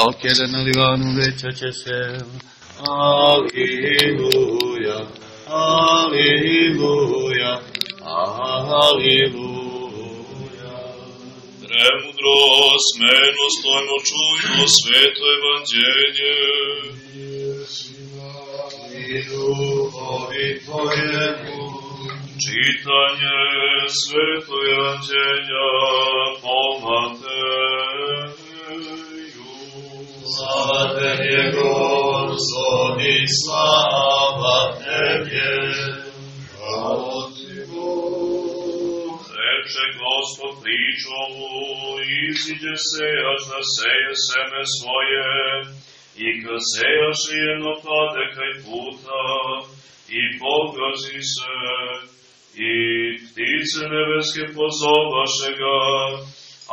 Alkere na Livanu veća će se. Aliluja, aliluja, aliluja. Premudro, smeno, stojno čujmo sveto evanđelje. I duhovi Tvojemu, Čitanje sveto evanđelja po. Tebi, Gospodi, slava Tebi. Hvala Ti, Bog. Reče Gospod priču ovu, iziđe sejač da seje seme svoje, i kad sejaš jedno pade kraj puta, i pogazi se, i ptice nebeske pozovaše ga,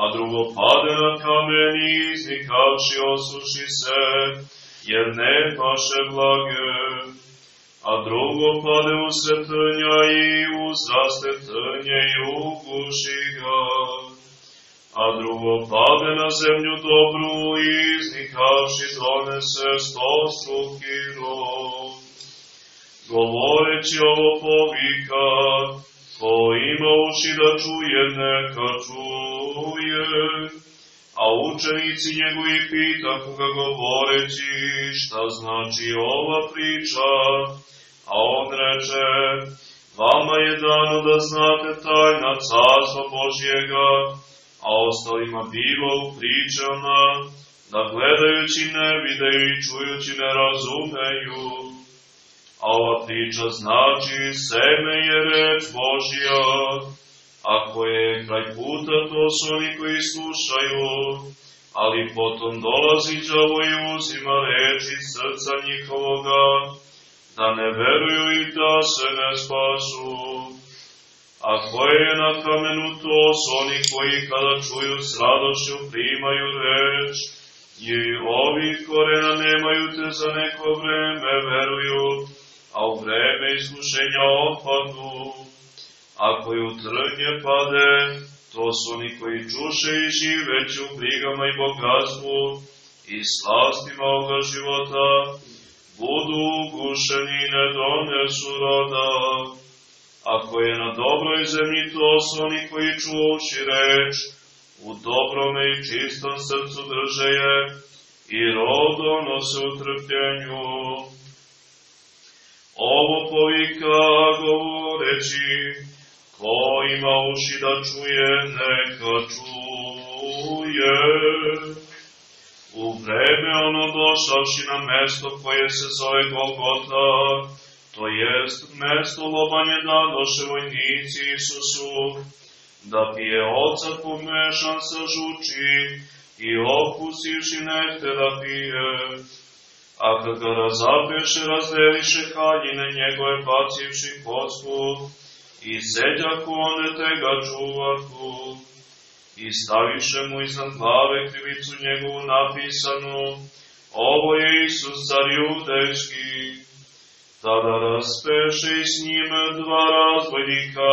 a drugo pade na kamen i iznikavši osuši se, jer ne paše blage a drugo pade u trnja i uzraste trnje i uguši ga. A drugo pade na zemlju dobru i iznikavši donese sto struki rod. Govoreći ovo povika, ko ima uši da čuje, neka čuje. A učenici njegovi pita koga govoreći šta znači ova priča, a on reče, vama je dano da znate tajna carstva Božjega, a ostalima biva u pričama, da gledajući ne vide i čujući ne razumeju. A ova priča znači seme je reč Božja, ako je kraj puta to su oni koji slušaju, ali potom dolazi đavo i uzima reč iz srca njihovoga, da ne veruju i da se ne spasu. A koje je na kamenu to su oni koji kada čuju s radošću primaju reč, i ovi korena nemaju te za neko vreme veruju, a u vreme iskušenja otpadnu. Ako ju trnje pade, to su oni koji čuše i živeći u brigama i bogatstvu i slastima ovoga života, budu ugušeni i ne donesu roda. Ako je na dobroj zemlji, to su oni koji čuši reč, u dobrome i čistom srcu drže je i rod donose u trpljenju. Ovo povika govoreći, ko ima uši da čuje, neka čuje. U vreme ono došavši na mesto koje se zove Golgota, to jest mesto lobanje dadoše vojnici Isusu, da pije oca pomešan sa žuči i okusivši nehte da pije. A kad ga razapeše, razdeliše haljine njegove bacivši kocku i seđaku one tega čuvaku i staviše mu iznad glave krivicu njegovu napisanu Ovo je Isus car judejski. Tada raspeše i s njime dva razbojnika,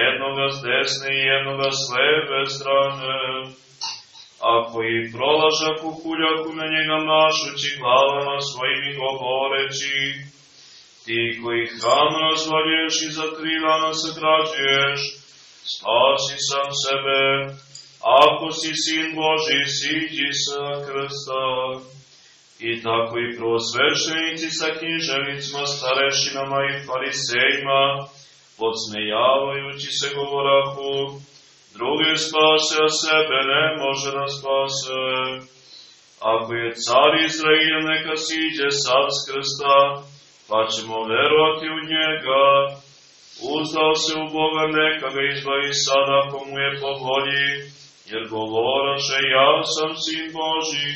jednoga s desne i jednoga s leve strane. A koji prolažak u kuljaku na njega mašući glavama svojim i govoreći, ti koji hram razvaljuješ i za tri dana sagrađuješ, spasi sam sebe, ako si sin Boži, siđi sa krsta. I tako i prosvešenici sa književnicima, starešinama i farisejima, podsmejavajući se govorahu, drugi spase, a sebe ne može da spase. Ako je car Izrael, neka siđe sad s krsta, pa ćemo verovati u njega. Uzdao se u Boga, neka ga izbavi sada ako mu je po volji, jer govoraše ja sam sin Boži.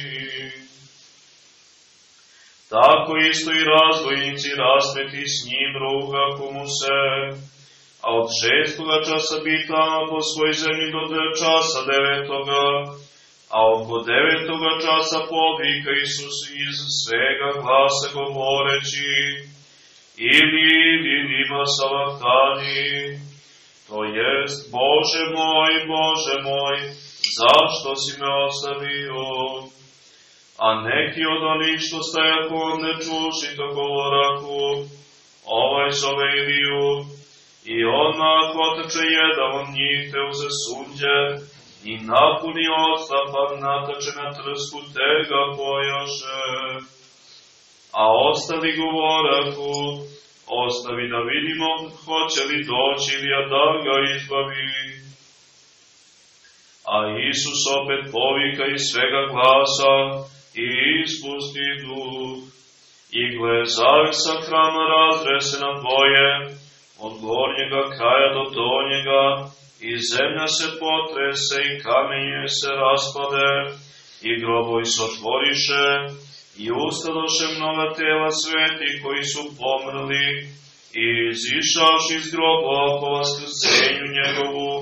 Tako isto i razbojnici raspeti s njim ruga komu se, a od šestoga časa bitama po svoj zemlji do časa devetoga, a oko devetoga časa povika Isus iz svega glasa govoreći, ili ili ima salahtani, to jest, Bože moj, Bože moj, zašto si me ostavio? a neki od onih što stajako ne čuši to govoraku, ovaj zove Iliju, i odmah oteče jedan od njih te uze sunđe, i napuni odstapak natače na trsku te ga pojaše. A ostali govoraku, ostavi da vidimo hoće li doći ili da ga izbavi. A Isus opet povika iz svega glasa i ispusti duh. I gle, zavisa hrama razrese na dvoje, od gornjega kraja do donjega, i zemlja se potrese i kamenje se raspade, i grobovi se otvoriše, i ustadoše mnoga tela sveti koji su pomrli, i izišavši iz grobova po vaskrsenju njegovu,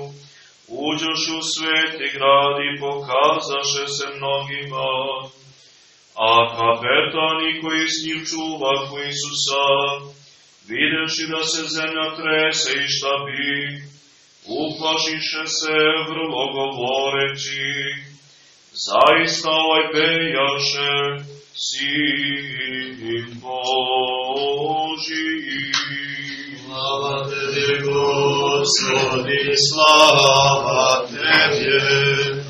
uđoši u sveti grad i pokazaše se mnogima. A kapetani koji s njim čuvahu Isusa, videši da se zemlja trese i šta bi, uplašiše se vrlo govoreći, zaista ovaj bejaše, Sin Boži. Slava Tebi, Gospodi, slava Tebi.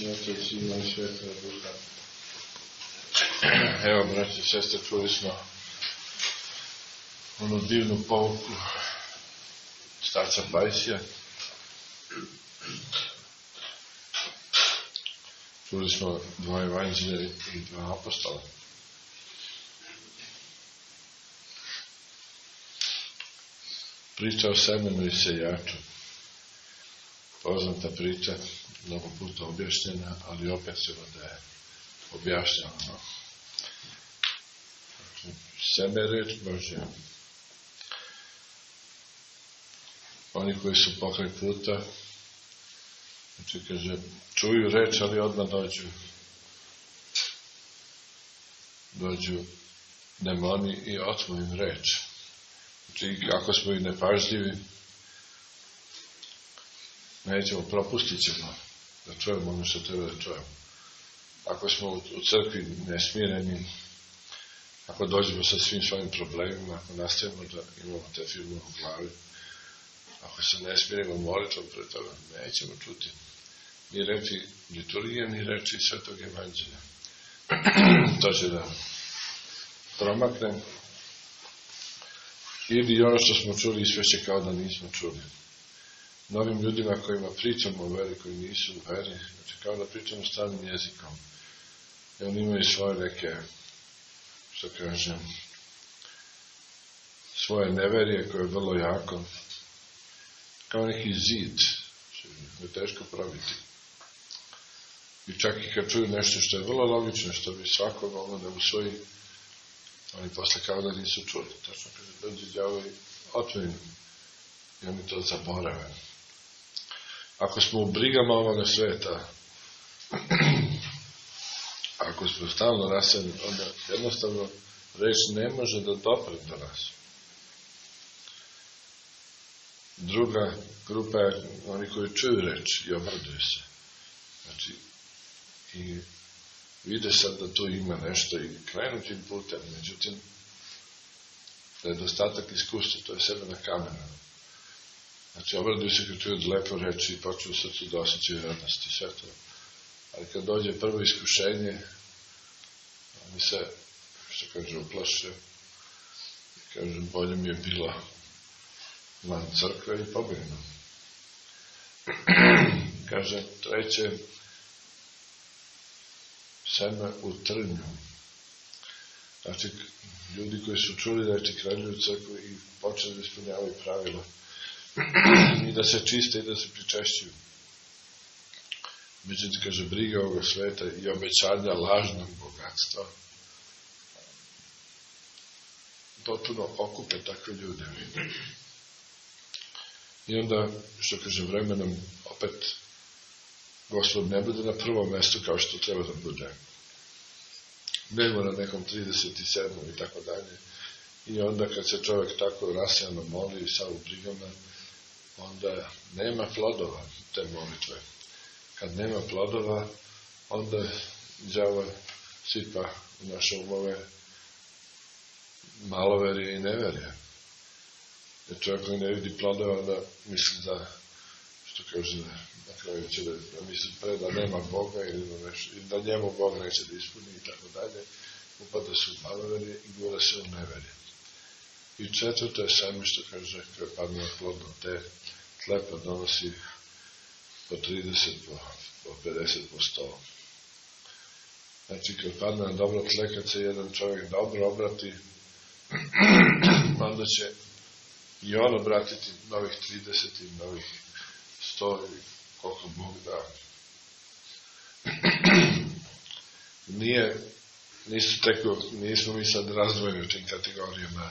Braće i Sina i Svetoga Duha. Evo, braće i sestre, čuli smo onu divnu pouku starca Pajsija. Čuli smo dva evanđelja i dva apostola. Priča o semenu i sejaču. Poznata priča, mnogo puta objašnjena, ali opet se da je objašnjena. Seme reč Božja. Oni koji su pokraj puta, znači kaže, čuju reč, ali odmah dođu dođu demoni i otmu im reč. Znači, ako smo i nepažljivi, nećemo, propustit ćemo da čujemo ono što treba da čujemo. Ako smo u crkvi nesmireni, ako dođemo sa svim svojim problemima, ako nastavimo da imamo te filme u glavi, ako se ne smirimo molitvom pre toga, nećemo čuti ni reči liturgije, ni reči svetog evanđelja. to će da promakne. Ili ono što smo čuli sve će kao da nismo čuli. Novim ljudima kojima pričamo o veri, koji nisu u veri, znači kao da pričamo stranim jezikom. I oni imaju svoje neke, što kažem, svoje neverije koje je vrlo jako, kao neki zid, što je teško praviti. I čak i kad čuju nešto što je vrlo logično, što bi svako moglo da usvoji, oni posle kao da nisu čuli. Tačno kaže, dođe djavo i otvori i oni to zaborave. Ako smo u brigama ovoga sveta, ako smo stalno raseni, onda jednostavno reč ne može da dopre do nas. Druga grupa je oni koji čuju reč i obraduju se. Znači, i vide sad da tu ima nešto i krenu tim putem, međutim, nedostatak iskustva, to je sebe na kamenu. Znači, obraduju se kad čuju lepo reči i počnu srcu da osjećaju radnosti, sve to. Ali kad dođe prvo iskušenje, oni se, što kaže, uplaše, kaže, bolje mi je bilo van crkve i pobjegnu. kaže, treće, seme u trnju. Znači, ljudi koji su čuli da je čikralju u crkvu i počeli da ispunjavaju pravila i da se čiste i da se pričešćuju. Međutim, kaže, briga ovoga sveta i obećanja lažnog bogatstva potpuno okupe takve ljude. I onda, što kaže, vremenom opet Gospod ne bude na prvom mestu kao što treba da bude. Nego na nekom 37. i tako dalje. I onda kad se čovjek tako rasjano moli i sa u brigama, onda nema plodova te molitve. Kad nema plodova, onda đavo sipa u naše umove maloverje i neverje. Jer čovjek koji ne vidi plodove, onda misli da, što kaže, na kraju će da, da misli pre da nema Boga ili da, neš, da njemu Bog neće da ispuni i tako dalje. Upada se u maloverje i gura se u neverje. I četvrto je sami što kaže, kada padne plodno te tlepa donosi po 30, po, po 50, po 100. Znači, kad padne na dobro tle, kad se jedan čovjek dobro obrati, onda će i on obratiti novih 30 i novih 100 ili koliko Bog da. Nije, nisu teko, nismo mi sad razdvojeni u tim kategorijama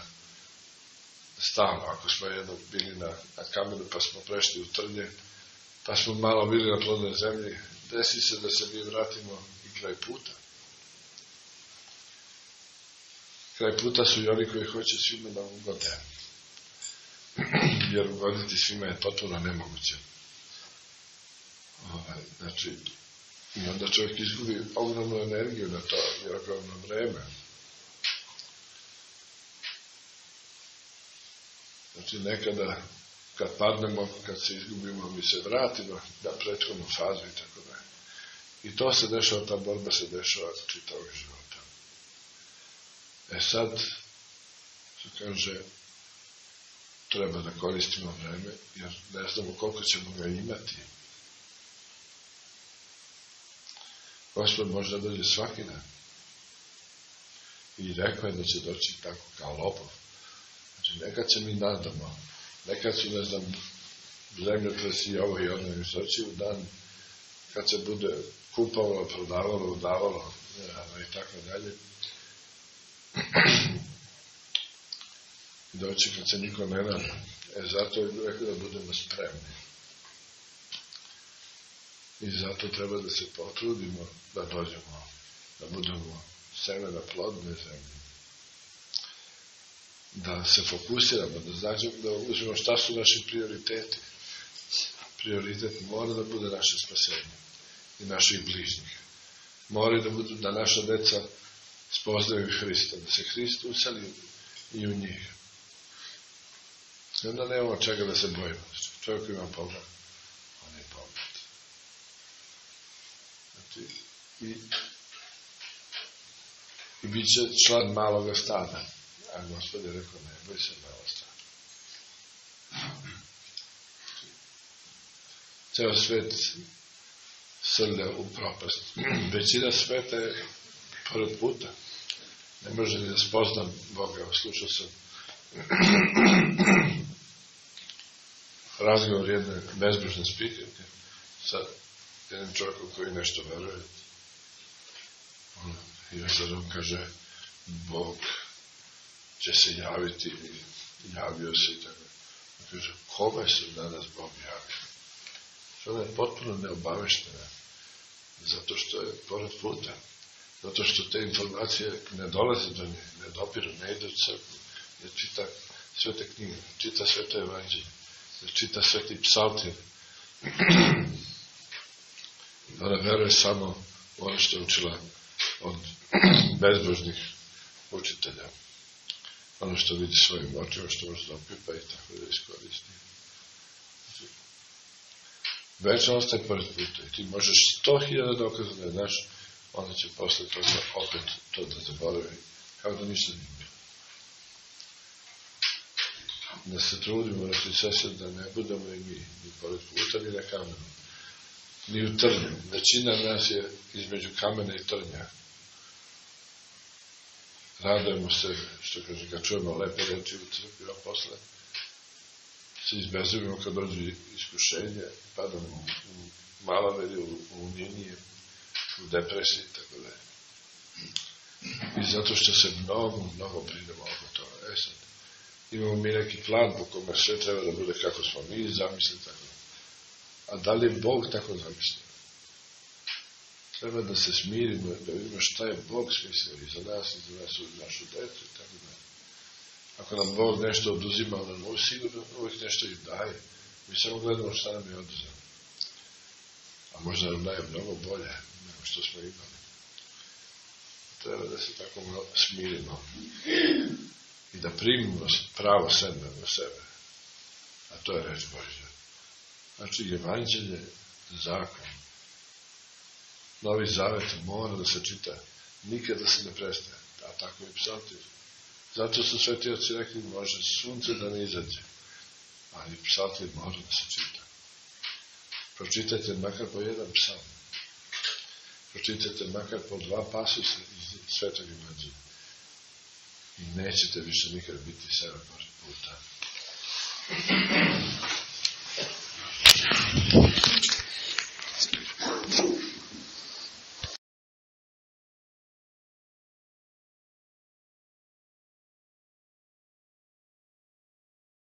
stalno. Ako smo jedno bili na, na kamenu pa smo prešli u trnje, pa smo malo bili na plodnoj zemlji, desi se da se mi vratimo i kraj puta. Kraj puta su i oni koji hoće svima da ugode. Jer ugoditi svima je potpuno nemoguće. Ovaj, znači, i onda čovjek izgubi ogromnu energiju na to i ogromno vreme. Znači, nekada kad padnemo, kad se izgubimo, mi se vratimo na prethodnu fazu i tako da. I to se dešava, ta borba se dešava čitavog života. E sad, se kaže, treba da koristimo vreme, jer ne znamo koliko ćemo ga imati. Gospod može da dođe svaki dan. I rekao je da će doći tako kao lopov. Znači, nekad se mi nadamo, nekad su, ne znam, zemljotresi i ovo i ono, i će u dan kad se bude kupovalo, prodavalo, udavalo, i tako dalje, doći kad se niko ne nada. E, zato je rekao da budemo spremni. I zato treba da se potrudimo da dođemo, da budemo semena plodne zemlje. Da se fokusiramo, da znađemo, da uzmemo šta su naši prioriteti. Prioritet mora da bude naše spasenje i naših bližnjih. Mora da budu da naša deca spoznaju Hrista, da se Hrist useli i u njih. I onda nemamo čega da se bojimo. Čovjek ima pogled, on je pogled. Znači, i, i bit će član maloga stada. A gospod je rekao, ne boj se stada. Ceo svet srlja u propast. Većina sveta je pored puta. Ne može ni da spoznam Boga. Slušao sam razgovor jedne bezbrižne spikerke sa jednim čovjekom koji nešto veruje. I sad on kaže, Bog će se javiti i javio se i tako. Kaže, kome se danas Bog javio? Ona je potpuno neobaveštena, zato što je pored puta. Zato što te informacije ne dolaze do nje, ne dopiru, ne idu crkvu, jer čita sve te knjige, čita sve te evanđelje, jer čita sve ti psaltine. Ona veruje samo ono što je učila od bezbožnih učitelja. Ono što vidi svojim očima, što može da opipa i tako da iskoristi. Večno ostaje pored puta i ti možeš sto hiljada dokaza da je znaš onda će posle toga opet to da zaboravi, kao da ništa nije bilo. Da se trudimo, se sese, da ne budemo i mi, ni pored puta, ni na kamenu, ni u trnju. Većina nas je između kamena i trnja. Radujemo se, što kaže, kad čujemo lepe reči u crkvi, a posle se izbezujemo kad dođu iskušenje, padamo u, malaveri, u, u unjenije, u depresiji tako da I zato što se mnogo, mnogo brinemo oko toga. E sad, imamo mi neki plan po kome sve treba da bude kako smo mi zamislili tako. A da li je Bog tako zamislio? Treba da se smirimo, da vidimo šta je Bog smislio i za nas, i za nas, i našu decu i tako da. Ako nam Bog nešto oduzima, on nam sigurno uvijek nešto i daje. Mi samo gledamo šta nam je oduzeo. A možda nam daje mnogo bolje nego što smo imali. Treba da se tako malo smirimo i da primimo pravo sebe u sebe. A to je reč Božja. Znači, evanđelje, zakon, novi zavet mora da se čita. Nikada se ne prestaje. A tako je psaltir. Zato su sveti oci rekli, može sunce da ne izađe. Ali psaltir mora da se čita. Pročitajte makar po jedan psalm. Pročitajte makar po dva pasusa iz svetog evanđelja. I nećete više nikad biti sedam puta.